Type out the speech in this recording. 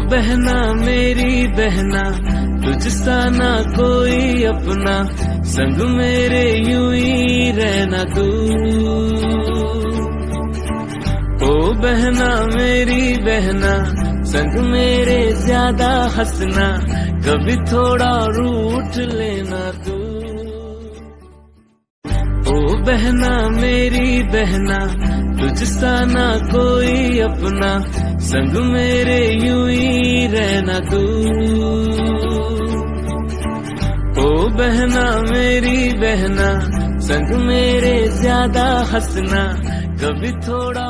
बहना मेरी बहना, तुझसा ना कोई अपना, संग मेरे यूँ ही रहना तू। ओ बहना मेरी बहना, संग मेरे ज़्यादा हंसना, कभी थोड़ा रूठ लेना तू। बहना मेरी बहना, तुझसा ना कोई अपना, संग मेरे यूँ ही रहना तू। ओ बहना मेरी बहना, संग मेरे ज़्यादा हंसना, कभी थोड़ा